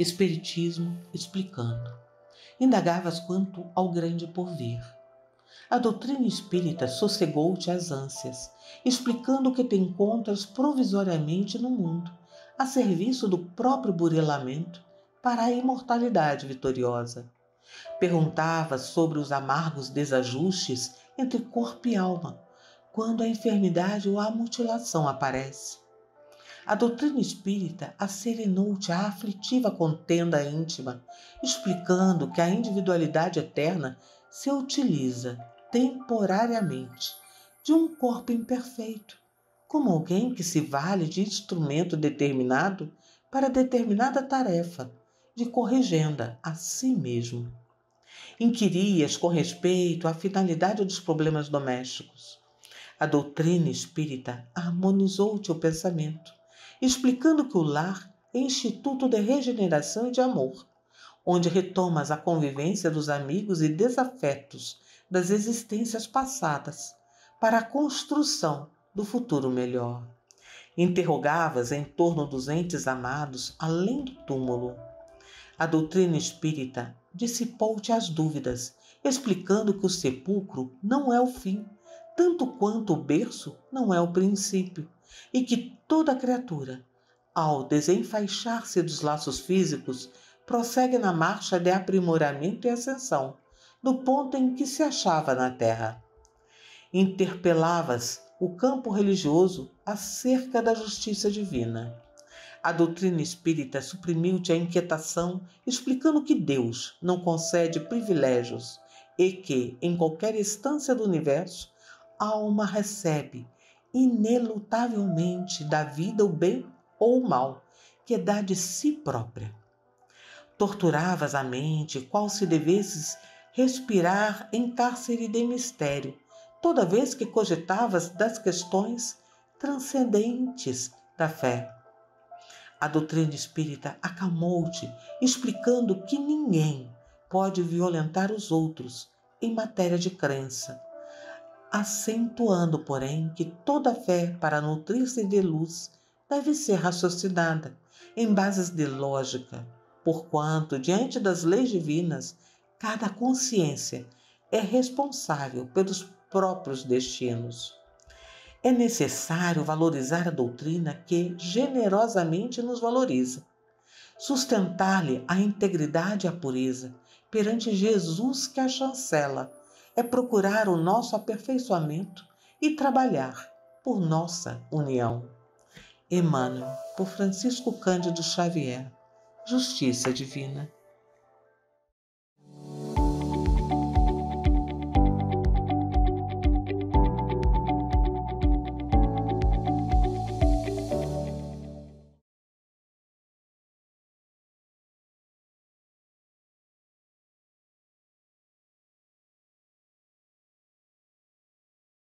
Espiritismo explicando. Indagavas quanto ao grande porvir. A doutrina espírita sossegou-te as ânsias, explicando que te encontras provisoriamente no mundo, a serviço do próprio burilamento para a imortalidade vitoriosa. Perguntavas sobre os amargos desajustes entre corpo e alma, quando a enfermidade ou a mutilação aparece. A doutrina espírita acerenou-te a aflitiva contenda íntima, explicando que a individualidade eterna se utiliza temporariamente de um corpo imperfeito, como alguém que se vale de instrumento determinado para determinada tarefa, de corrigenda a si mesmo. Inquirias com respeito à finalidade dos problemas domésticos. A doutrina espírita harmonizou-te o pensamento, explicando que o lar é instituto de regeneração e de amor, onde retomas a convivência dos amigos e desafetos das existências passadas para a construção do futuro melhor. Interrogavas em torno dos entes amados além do túmulo. A doutrina espírita dissipou-te as dúvidas, explicando que o sepulcro não é o fim, tanto quanto o berço não é o princípio, e que toda criatura, ao desenfaixar-se dos laços físicos, prossegue na marcha de aprimoramento e ascensão, do ponto em que se achava na terra. Interpelavas o campo religioso acerca da justiça divina. A doutrina espírita suprimiu-te a inquietação, explicando que Deus não concede privilégios e que, em qualquer instância do universo, alma recebe inelutavelmente da vida o bem ou o mal, que dá de si própria. Torturavas a mente qual se devesses respirar em cárcere de mistério, toda vez que cogitavas das questões transcendentes da fé. A doutrina espírita acalmou-te, explicando que ninguém pode violentar os outros em matéria de crença, acentuando, porém, que toda fé, para nutrir-se de luz, deve ser raciocinada em bases de lógica, porquanto, diante das leis divinas, Cada consciência é responsável pelos próprios destinos. É necessário valorizar a doutrina que generosamente nos valoriza, sustentar-lhe a integridade e a pureza perante Jesus que a chancela, é procurar o nosso aperfeiçoamento e trabalhar por nossa união. Emmanuel, por Francisco Cândido Xavier, Justiça Divina.